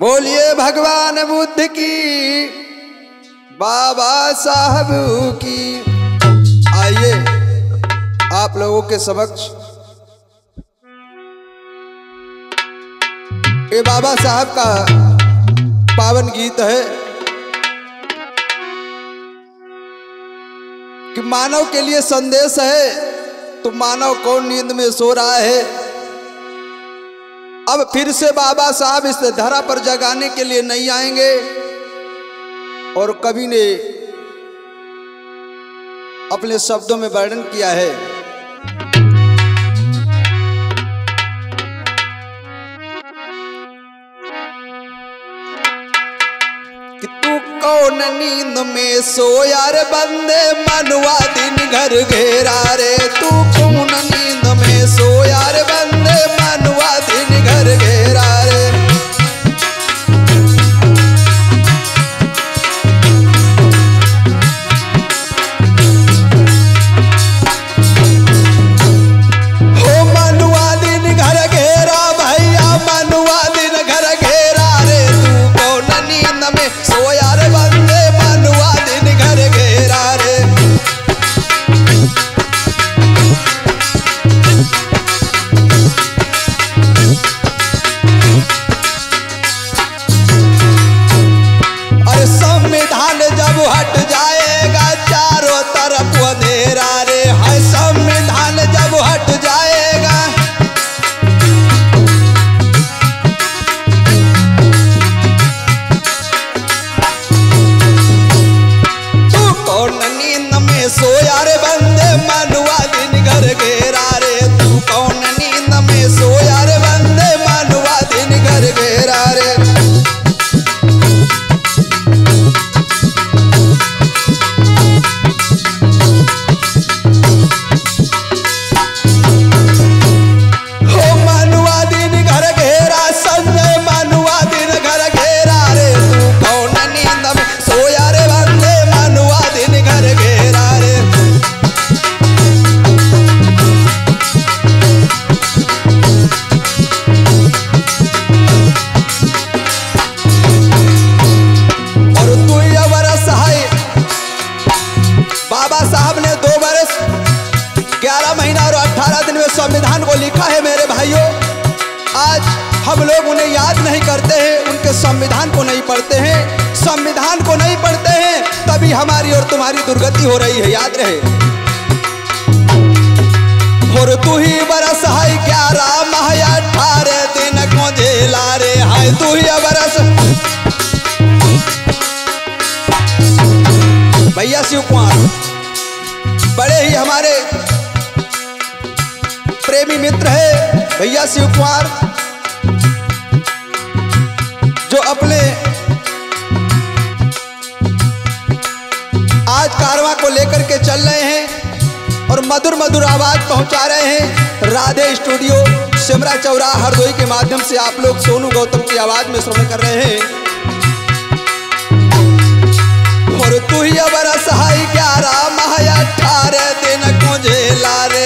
बोलिए भगवान बुद्ध की, बाबा साहब की। आइए, आप लोगों के समक्ष। ये बाबा साहब का पावन गीत है कि मानव के लिए संदेश है तो मानव कौन नींद में सो रहा है? अब फिर से बाबा साहब इस धरा पर जगाने के लिए नहीं आएँगे। और कवि ने अपने शब्दों में वर्णन किया है। कि तू कौन नींद में सो यार बंदे मनुआ दिन घर घेरा रे। तू कौन नींद में सो यार बंदे मनुआ संविधान को नहीं पढ़ते हैं, तभी हमारी और तुम्हारी दुर्गति हो रही है, याद रहे। और तू ही बरस है ग्यारह माह अठारह दिन को झेला रे है तू ही बरस। भैया शिव कुमार, बड़े ही हमारे प्रेमी मित्र है, भैया शिव कुमार, जो अपने आज को लेकर के चल रहे हैं और मधुर मधुर आवाज़ पहुँचा रहे हैं। राधे स्टूडियो, सिमरा चौरा, हरदोई के माध्यम से आप लोग सोनू गौतम की आवाज़ में श्रवण कर रहे हैं। और तू ही बरस सहाय ग्यारह महा अठारह दिन को झेला रे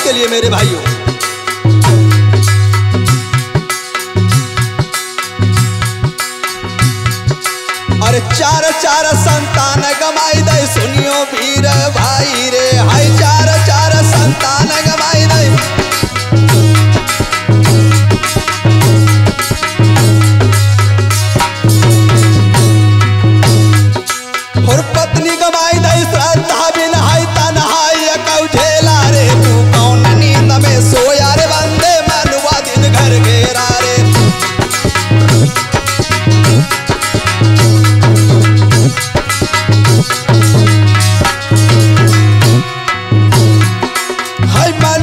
सबके लिए मेरे भाइयों। अरे चार चार संतान गमाई दे सुनियो वीर भाई रे।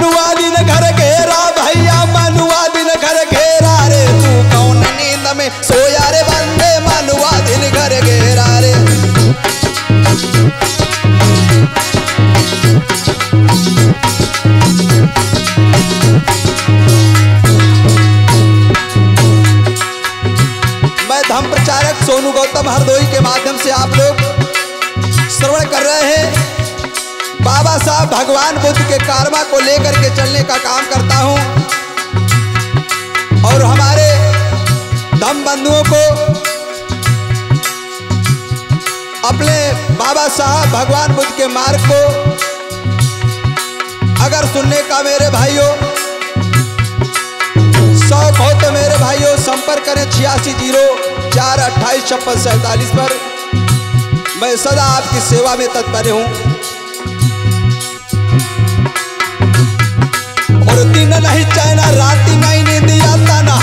मनुआ दिन घर घेरा, भैया मनुआ दिन घर घेरा रे। तू कौन नींद में सोया रे? बंदे मनुआ दिन घर घेरा रे। मैं धर्म प्रचारक सोनू गौतम हरदोई के माध्यम से आप लोग श्रवण कर रहे हैं। बाबा साहब भगवान बुद्ध के कारवा को लेकर के चलने का काम करता हूँ। और हमारे धम बंधुओं को अपने बाबा साहब भगवान बुद्ध के मार्ग को अगर सुनने का मेरे भाइयों शौक हो तो मेरे भाइयों, संपर्क करें छियासी ज़ीरो चार अट्ठाईस छप्पन सैतालीस पर। मैं सदा आपकी सेवा में तत्पर हूँ। दिन नहीं चाइना रात मायने दिया तना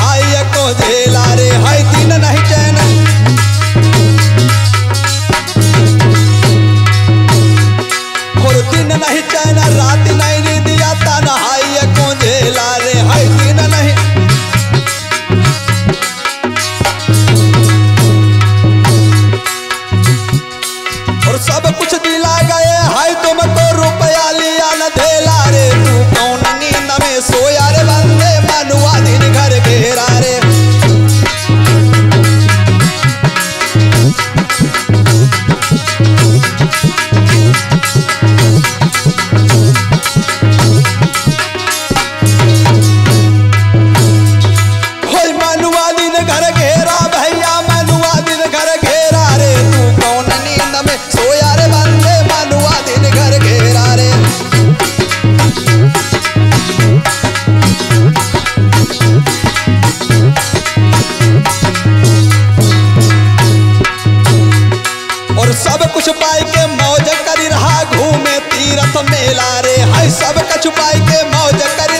और सब कुछ पाई के मौज करी रहा घूमे तीरथ मेला रे। हाय, सब कुछ पाई के मौज करी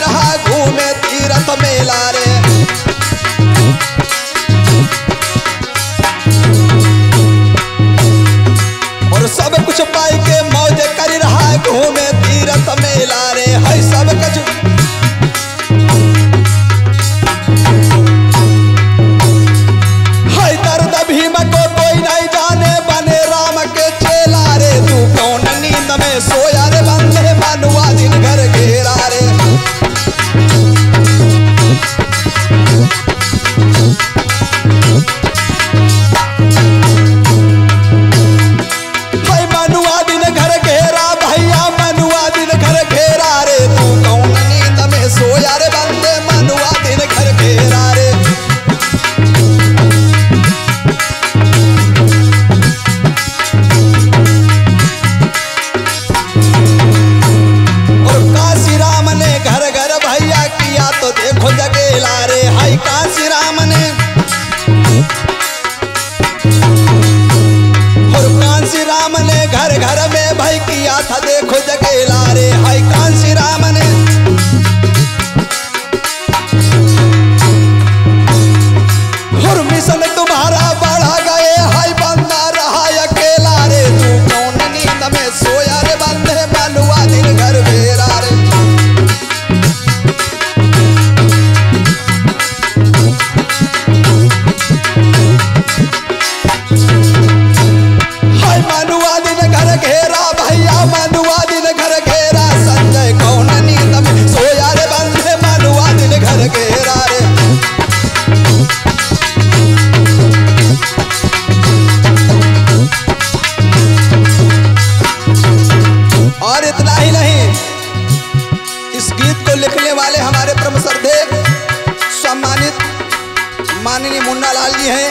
माननीय मुन्ना लाल जी हैं।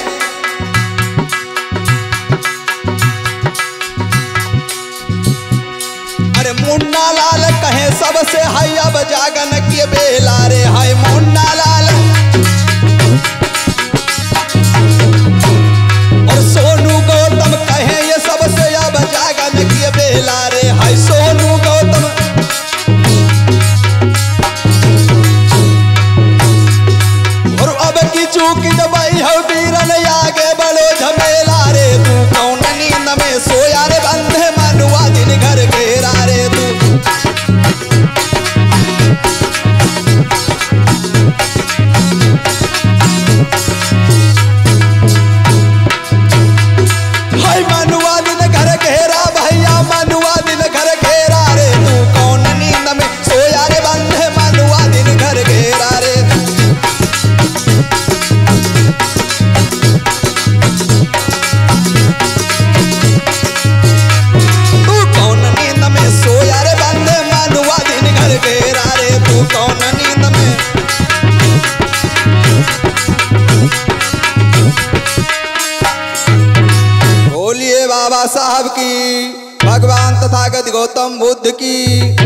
अरे मुन्ना लाल कहे सबसे हाय, अब जागन की बेला रे हाय। मुन्ना लाल की।